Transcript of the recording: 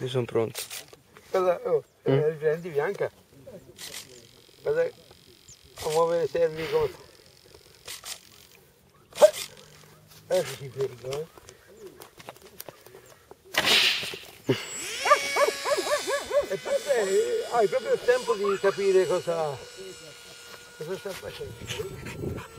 Io sono pronto. Guarda, oh, eh, mm. prendi bianca. Guarda, a muovere i servi come... Adesso si ferma, eh. e per te hai proprio il tempo di capire cosa, cosa sta facendo.